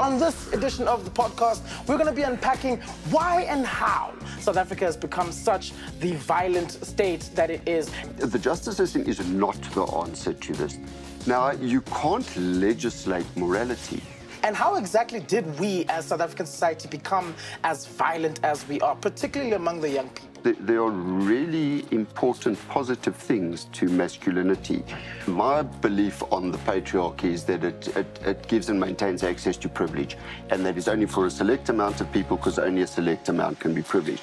on this edition of the podcast, we're going to be unpacking why and how South Africa has become such the violent state that it is. The justice system is not the answer to this. Now, you can't legislate morality. And how exactly did we as South African society become as violent as we are, particularly among the young people? There are really important positive things to masculinity. My belief on the patriarchy is that it, it, it gives and maintains access to privilege, and that is only for a select amount of people because only a select amount can be privileged.